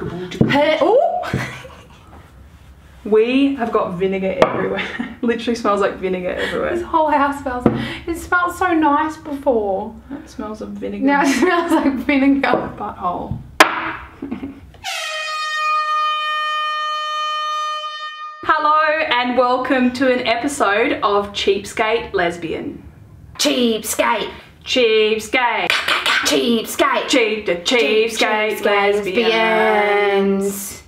Hey, oh! We have got vinegar everywhere. Literally smells like vinegar everywhere. This whole house smells. It smelled so nice before. It smells of vinegar. Now it smells like vinegar. butthole. Hello and welcome to an episode of Cheapskate Lesbian. Cheapskate. Cheapskate. Cheapskate. Cheap the cheapskate lesbian. lesbians.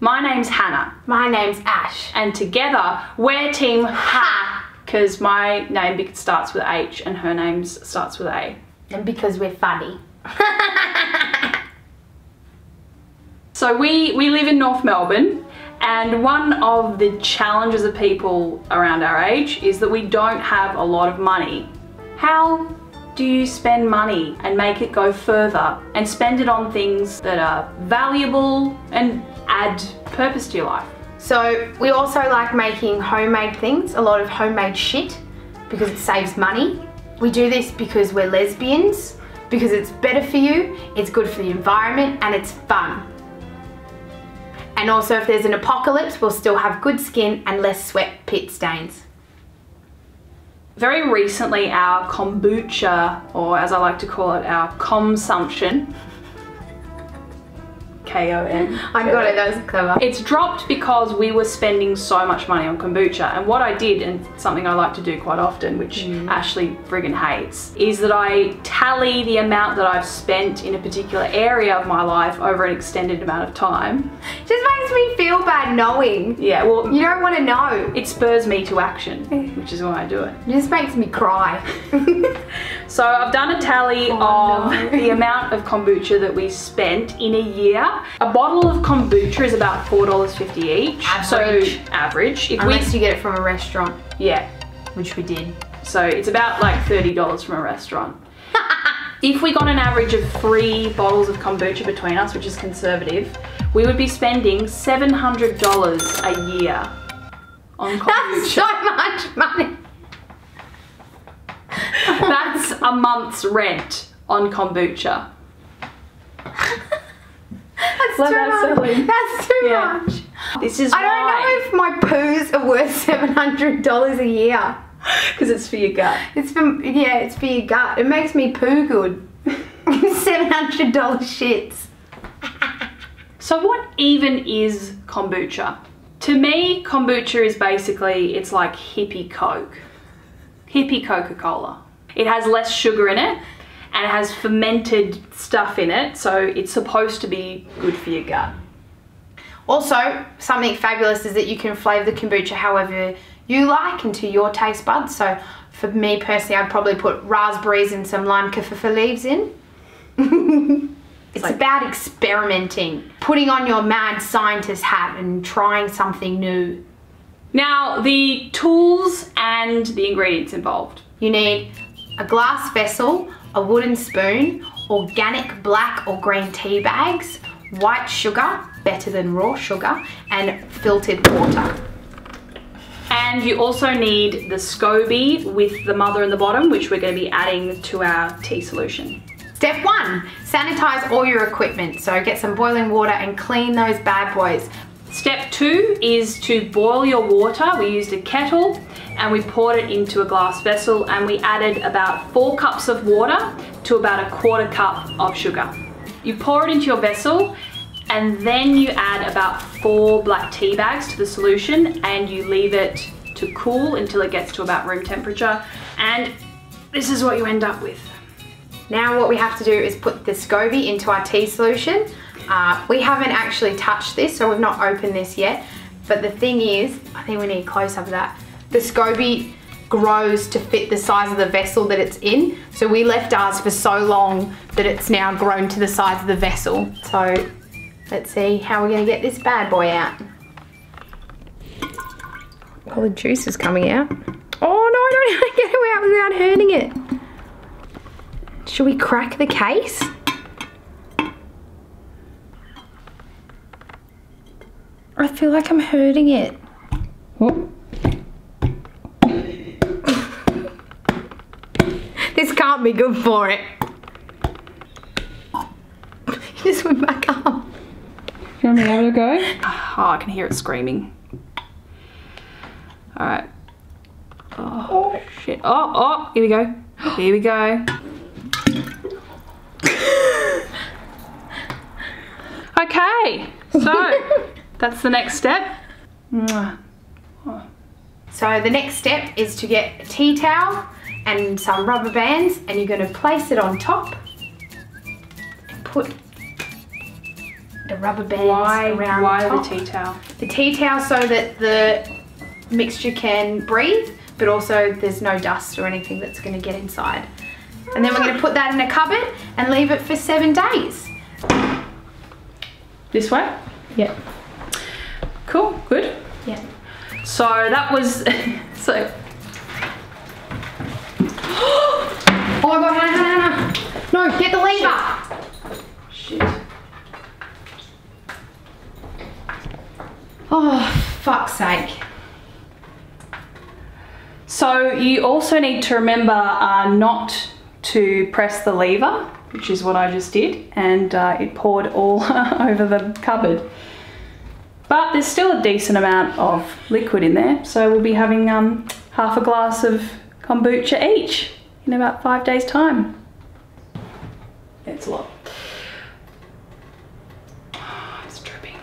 My name's Hannah My name's Ash. and together we're team Ha because my name starts with H and her name starts with A. And because we're funny. So we, we live in North Melbourne and one of the challenges of people around our age is that we don't have a lot of money. How do you spend money and make it go further and spend it on things that are valuable and add purpose to your life? So we also like making homemade things, a lot of homemade shit, because it saves money. We do this because we're lesbians, because it's better for you, it's good for the environment, and it's fun. And also if there's an apocalypse, we'll still have good skin and less sweat pit stains. Very recently, our kombucha, or as I like to call it, our consumption, K-O-M. I got it, that was clever. It's dropped because we were spending so much money on kombucha. And what I did, and something I like to do quite often, which mm. Ashley friggin' hates, is that I tally the amount that I've spent in a particular area of my life over an extended amount of time. Just makes me feel bad knowing. Yeah, well, You don't want to know. it spurs me to action, eh. which is why I do it. It just makes me cry. So I've done a tally Oh, of no. the amount of kombucha that we spent in a year. A bottle of kombucha is about $4.50 each. Average. So average. If Unless we, you get it from a restaurant, yeah, which we did. So it's about like $30 from a restaurant. if we got an average of three bottles of kombucha between us, which is conservative, we would be spending $700 a year on kombucha. That's kombucha. so much money. That's a month's rent on kombucha. That's Let too that much. That's too Yeah. much. This is I don't why. know if my poos are worth seven hundred dollars a year. Because it's for your gut. It's for yeah, it's for your gut. It makes me poo good. seven hundred dollar shits. So what even is kombucha? To me, kombucha is basically, it's like hippie Coke. Hippie Coca-Cola. It has less sugar in it and it has fermented stuff in it, so it's supposed to be good for your gut. Also, something fabulous is that you can flavour the kombucha however you like and to your taste buds. So for me personally, I'd probably put raspberries and some lime kafufa leaves in. it's like- about experimenting, putting on your mad scientist hat and trying something new. Now, the tools and the ingredients involved. You need a glass vessel, a wooden spoon, organic black or green tea bags, white sugar, better than raw sugar, and filtered water. And you also need the SCOBY with the mother in the bottom, which we're going to be adding to our tea solution. Step one, sanitize all your equipment. So get some boiling water and clean those bad boys. Step two is to boil your water. We used a kettle and we poured it into a glass vessel and we added about four cups of water to about a quarter cup of sugar. You pour it into your vessel and then you add about four black tea bags to the solution and you leave it to cool until it gets to about room temperature and this is what you end up with. Now what we have to do is put the SCOBY into our tea solution. Uh, we haven't actually touched this, so we've not opened this yet. But the thing is, I think we need a close up of that. The SCOBY grows to fit the size of the vessel that it's in. So we left ours for so long that it's now grown to the size of the vessel. So let's see how we're gonna get this bad boy out. All the juice is coming out. Oh no, I don't know how to get it out without hurting it. Should we crack the case? I feel like I'm hurting it. Can't be good for it. Just went back up. you want me to have a go? Oh, I can hear it screaming. All right. Oh, shit. Oh, oh, here we go. Here we go. okay, so that's the next step. So the next step is to get a tea towel and some rubber bands and you're going to place it on top and put the rubber bands Why, around why the the tea towel? The tea towel so that the mixture can breathe but also there's no dust or anything that's going to get inside. And then we're going to put that in a cupboard and leave it for seven days. This way? Yep. Cool, good. Yeah. So that was, so Oh my god, Hannah, Hannah, Hannah. No, get the lever. Shit. Oh, fuck's sake. So you also need to remember uh, not to press the lever, which is what I just did, and uh, it poured all over the cupboard. But there's still a decent amount of liquid in there, so we'll be having um, half a glass of kombucha each in about five days' time. It's a lot. Ah, it's dripping.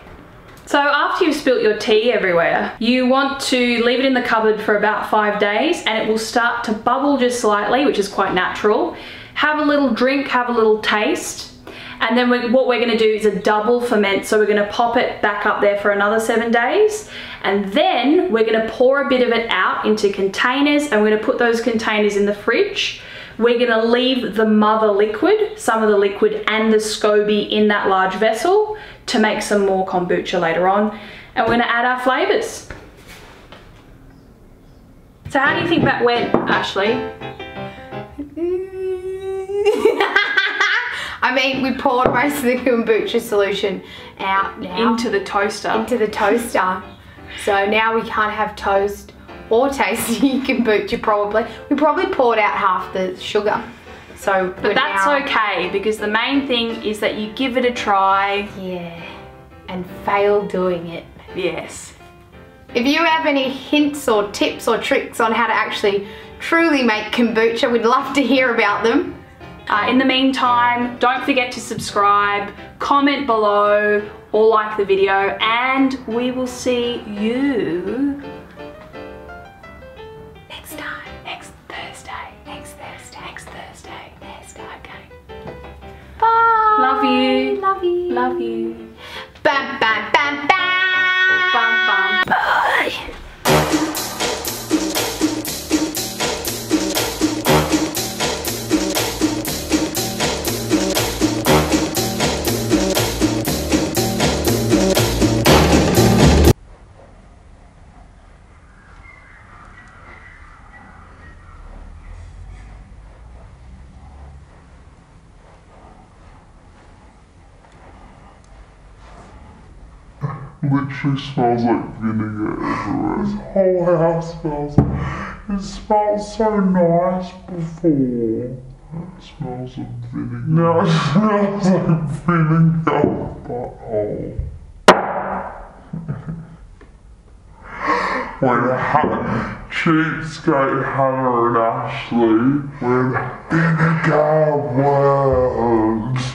So after you've spilt your tea everywhere, you want to leave it in the cupboard for about five days and it will start to bubble just slightly, which is quite natural. Have a little drink, have a little taste. And then we, what we're gonna do is a double ferment. So we're gonna pop it back up there for another seven days. And then we're gonna pour a bit of it out into containers and we're gonna put those containers in the fridge. We're gonna leave the mother liquid, some of the liquid and the SCOBY in that large vessel to make some more kombucha later on. And we're gonna add our flavors. So how do you think that went, Ashley? I mean, we poured most of the kombucha solution out now Into the toaster. into the toaster. So now we can't have toast or tasty kombucha probably. We probably poured out half the sugar. So but that's okay because the main thing is that you give it a try. Yeah. And fail doing it. Yes. If you have any hints or tips or tricks on how to actually truly make kombucha, we'd love to hear about them. Uh, in the meantime, don't forget to subscribe, comment below, or like the video, and we will see you Next time. next Thursday. Next Thursday. Next Thursday. Thursday. Okay. Bye. Love you. Love you. Love you. Bam, bam, bam, literally smells like vinegar everywhere. This whole house smells. It smells so nice before. It smells of vinegar. Now it smells like vinegar butthole. when ha- cheapskate Hannah and Ashley when vinegar words.